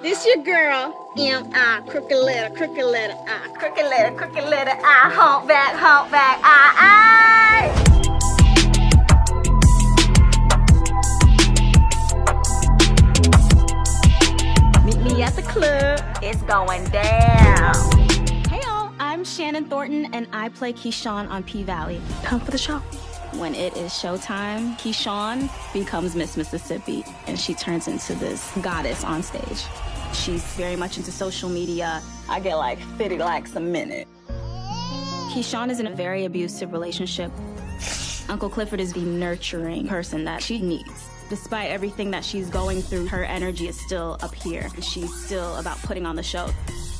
This your girl, M.I. Crooked letter, crooked letter, I. Crooked letter, crooked letter, I. Hump back, hump back, I, I. Meet me at the club. It's going down. Hey y'all, I'm Shannon Thornton and I play Keyshawn on P Valley. Time for the show. When it is showtime, Keyshawn becomes Miss Mississippi and she turns into this goddess on stage. She's very much into social media. I get like 50 likes a minute. Keyshawn is in a very abusive relationship. Uncle Clifford is the nurturing person that she needs. Despite everything that she's going through, her energy is still up here. She's still about putting on the show.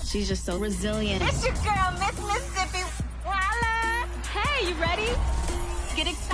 She's just so resilient. It's your girl, Miss Mississippi. Holla. Hey, you ready? Get excited.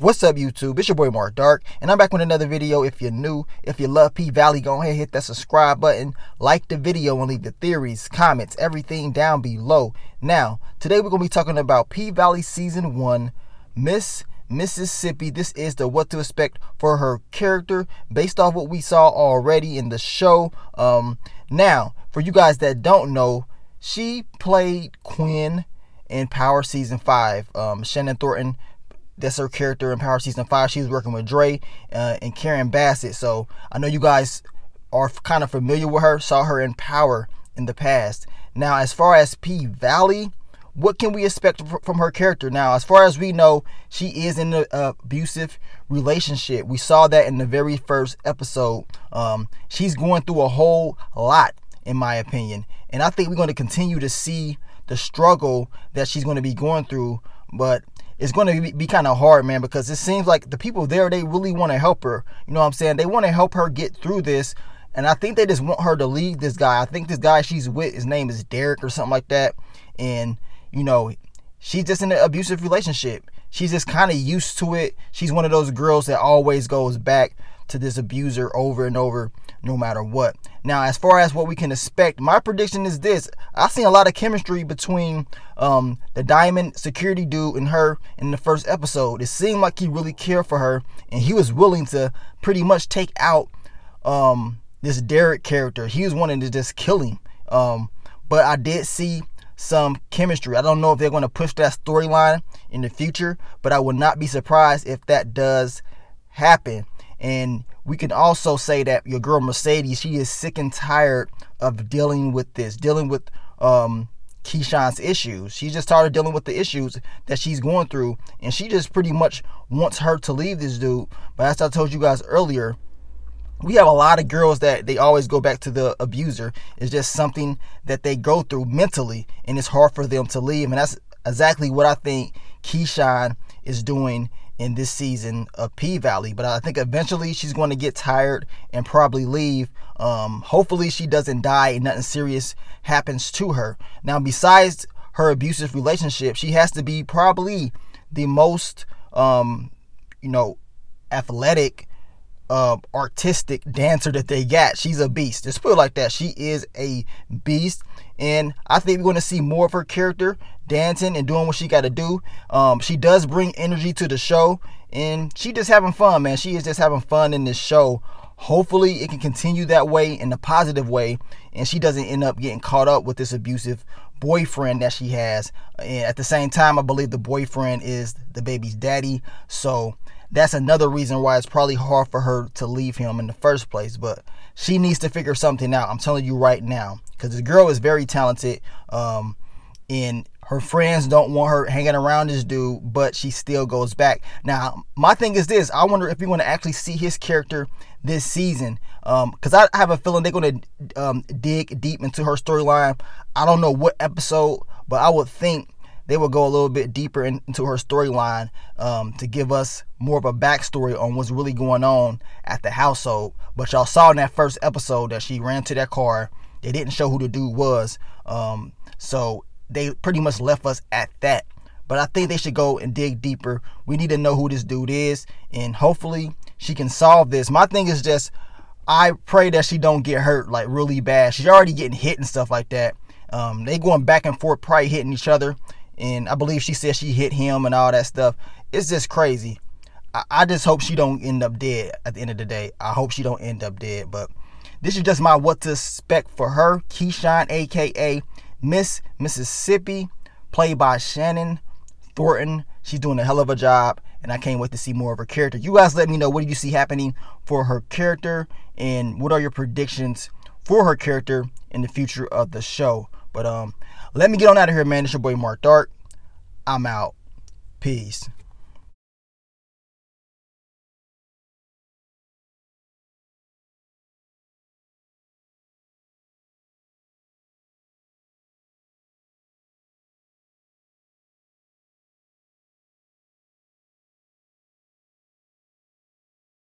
What's up YouTube? It's your boy Marc Dark and I'm back with another video. If you're new, if you love P Valley, go ahead hit that subscribe button, like the video and leave the theories, comments, everything down below. Now, today we're to be talking about P Valley Season 1, Miss Mississippi. This is the what to expect for her character based off what we saw already in the show. Um, now, for you guys that don't know, she played Quinn in Power Season 5. Um, Shannon Thornton, that's her character in Power Season 5. She was working with Dre uh, and Karen Bassett. So I know you guys are kind of familiar with her, saw her in Power in the past. Now, as far as P Valley, what can we expect from her character now as far as we know she is in an abusive relationship we saw that in the very first episode um, she's going through a whole lot in my opinion and i think we're going to continue to see the struggle that she's going to be going through but it's going to be, be kind of hard man because it seems like the people there they really want to help her you know what i'm saying they want to help her get through this and I think they just want her to leave this guy. I think this guy she's with, his name is Derek or something like that. And you know, she's just in an abusive relationship. She's just kind of used to it. She's one of those girls that always goes back to this abuser over and over, no matter what. Now, as far as what we can expect, my prediction is this: I've seen a lot of chemistry between um, the Diamond security dude and her in the first episode. It seemed like he really cared for her, and he was willing to pretty much take out um, this Derek character. He was wanting to just kill him. Um, but I did see some chemistry. I don't know if they're going to push that storyline in the future, but I would not be surprised if that does happen. And we can also say that your girl Mercedes, she is sick and tired of dealing with this, dealing with um, Keyshawn's issues. She just started dealing with the issues that she's going through, and she just pretty much wants her to leave this dude. But as I told you guys earlier, we have a lot of girls that they always go back to the abuser. It's just something that they go through mentally, and it's hard for them to leave. And that's exactly what I think Keyshawn is doing in this season of P Valley. But I think eventually she's going to get tired and probably leave. Um, hopefully she doesn't die and nothing serious happens to her. Now, besides her abusive relationship, she has to be probably the most, um, you know, athletic uh, artistic dancer that they got. She's a beast. Just put it like that. She is a beast. And I think we're going to see more of her character dancing and doing what she got to do. Um, she does bring energy to the show. And she just having fun, man. She is just having fun in this show. Hopefully, it can continue that way in a positive way. And she doesn't end up getting caught up with this abusive boyfriend that she has. And at the same time, I believe the boyfriend is the baby's daddy. So that's another reason why it's probably hard for her to leave him in the first place. But she needs to figure something out. I'm telling you right now, because this girl is very talented, um, and her friends don't want her hanging around this dude, but she still goes back. Now, my thing is this: I wonder if you're going to actually see his character this season, because um, I have a feeling they're going to um, dig deep into her storyline. I don't know what episode, but I would think they will go a little bit deeper in, into her storyline um, to give us more of a backstory on what's really going on at the household. But y'all saw in that first episode that she ran to that car. They didn't show who the dude was. Um, so they pretty much left us at that. But I think they should go and dig deeper. We need to know who this dude is. And hopefully she can solve this. My thing is just I pray that she don't get hurt like really bad. She's already getting hit and stuff like that. Um, they going back and forth, probably hitting each other and I believe she said she hit him and all that stuff. It's just crazy. I, I just hope she don't end up dead at the end of the day. I hope she don't end up dead. But this is just my what to expect for her. Keyshawn, aka Miss Mississippi, played by Shannon Thornton. She's doing a hell of a job, and I can't wait to see more of her character. You guys let me know what do you see happening for her character, and what are your predictions for her character in the future of the show. But um, let me get on out of here, man. It's your boy Marc Dark. I'm out. Peace.